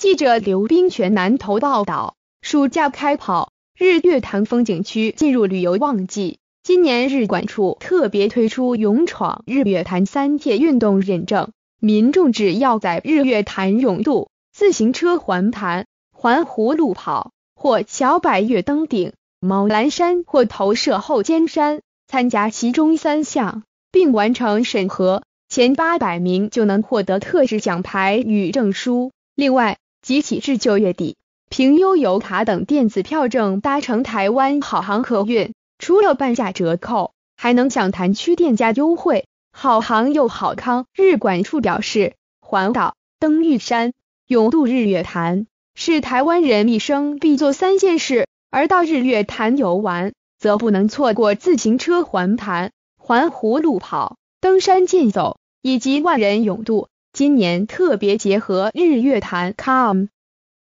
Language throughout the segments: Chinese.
记者刘冰泉南投报道，暑假开跑，日月潭风景区进入旅游旺季。今年日管处特别推出勇闯日月潭三铁运动认证，民众只要在日月潭泳渡、自行车环潭、环湖路跑或小百岳登顶、猫栏山或投射后尖山，参加其中三项，并完成审核，前八百名就能获得特制奖牌与证书。另外，即起至九月底，凭悠游卡等电子票证搭乘台湾好航客运，除了半价折扣，还能享潭区店家优惠。好航又好康，日管处表示，环岛、登玉山、勇渡日月潭是台湾人一生必做三件事，而到日月潭游玩，则不能错过自行车环潭、环湖路跑、登山健走以及万人勇渡。今年特别结合日月潭 Come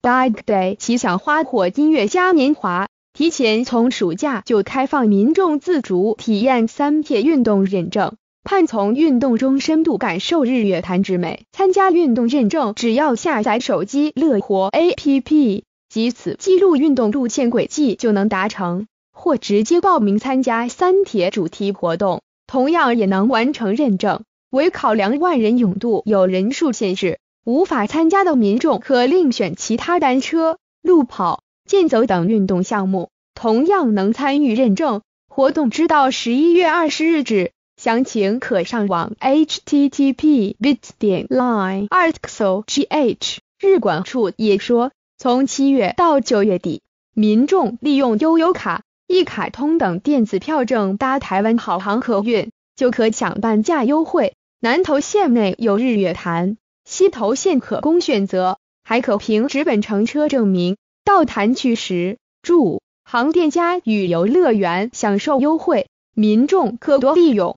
Bike Day 奇想花火音乐嘉年华，提前从暑假就开放民众自主体验三铁运动认证，盼从运动中深度感受日月潭之美。参加运动认证，只要下载手机乐活 APP，即此记录运动路线轨迹就能达成，或直接报名参加三铁主题活动，同样也能完成认证。为考量万人勇渡有人数限制，无法参加的民众可另选其他单车、路跑、健走等运动项目，同样能参与认证。活动直到十一月二十日止，详情可上网 http bit 点 line artxo gh。日管处也说，从七月到九月底，民众利用悠游卡、一卡通等电子票证搭台湾好航客运，就可享半价优惠。南投县内有日月潭，西投县可供选择，还可凭纸本乘车证明到潭去时住航店家与游乐园享受优惠，民众可多利用。